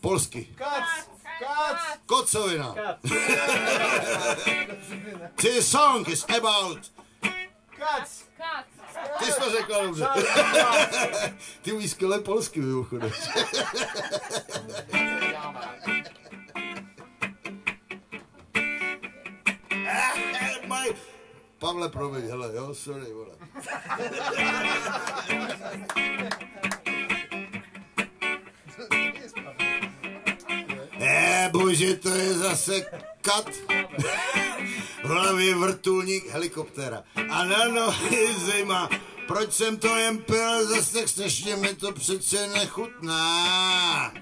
Polsky. Kac! Kac! Kocovina. This song is about... Kac! Ty jsi to řekla dobře. Ty umíš skvěle polsky, mimochodem. Pavle, promiň, hele, jo, sorry, vole. Bože, to je zase kat. V hlavě vrtulník helikoptéra. A na nohy zima. Proč jsem to jen pil, zase tak strašně mi to přece nechutná.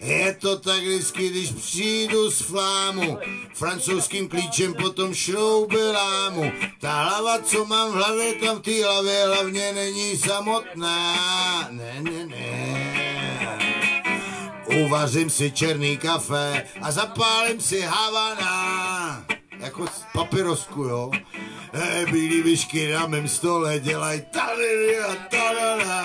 Je to tak vždycky, když přijdu z flámu, francouzským klíčem potom šrouby lámu. Ta hlava, co mám v hlavě, tam v té hlavě hlavně není samotná. Ne, ne, ne. Uvařím si černý kafe a zapálím si Havana. Jako papirosku, jo. E, bílý myšky na mém stole dělají tady a tadada.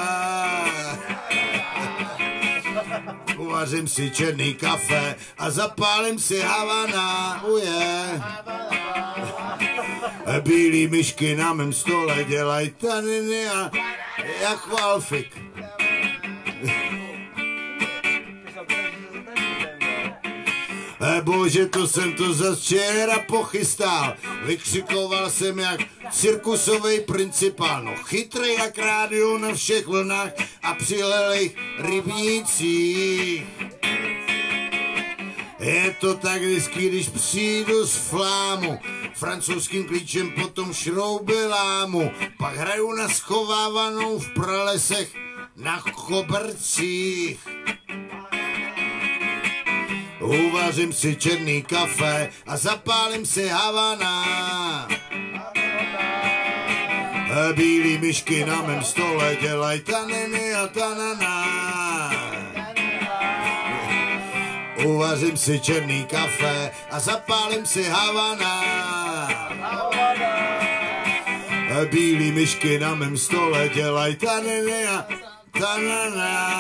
Uvařím si černý kafe a zapálím si Havana, uje. E, bílý myšky na mém stole dělají tady a jak Valfik. Bože, to jsem to za včera pochystal. Vykřikoval jsem jak cirkusový principál. No chytrý jak rádio na všech vlnách a přilelých rybnících. Je to tak vždycky, když přijdu z flámu, francouzským klíčem potom šrouby lámu, pak hraju na schovávanou v pralesech na kobercích. Uvařím si černý kafe a zapálím si Havana. Bílý myšky na mém stole dělaj taniny a tanana. Uvařím si černý kafe a zapálím si Havana. Bílý myšky na mém stole dělaj taniny a tanana.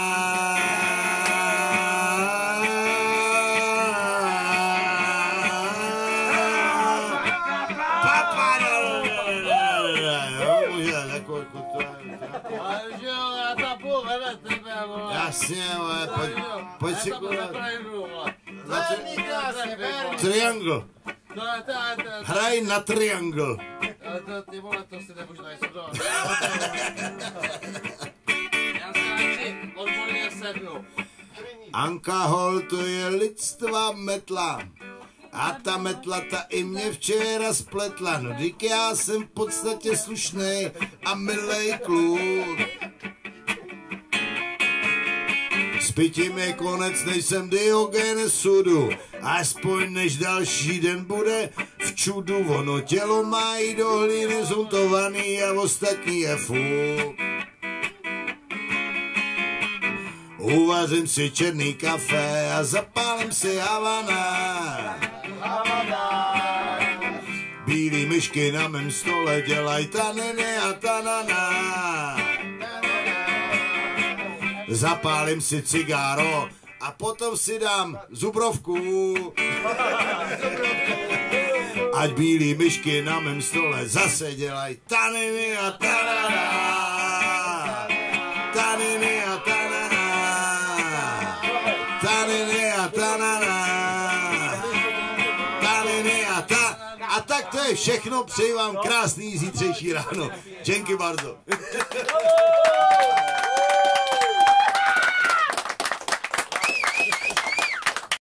Ale že jo, já tam půl vede tebe, vole. Jasně, vole, pojď, pojď si mý krásný, ver. Triangle. To je, to je, to je, Hraj na triangle. ale to, ty vole, to si nemůžu najít. Já si radši odborně sednu. Anka Hol, to je lidstva metla. A ta metla ta i mě včera spletla. No dík já jsem v podstatě slušný a milej kluk. S pitím je konec, nejsem Diogen sudu. Aspoň než další den bude v čudu. Ono tělo mají do hlíny zuntovaný a ostatní je fuk. Uvařím si černý kafe a zapálím si Havana. Bílý myšky na mém stole dělaj taniny a tanana. Zapálím si cigáro a potom si dám zubrovku. Ať bílý myšky na mém stole zase dělaj taniny a tanana. Taniny a tanana. Taniny a tanana. Taniny to je všechno. Přeji vám krásný zítřejší ráno. Děkuji bardzo.